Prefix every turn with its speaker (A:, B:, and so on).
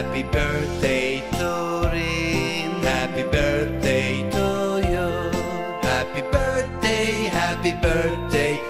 A: Happy birthday to Rin. Happy birthday to you. Happy birthday, happy birthday.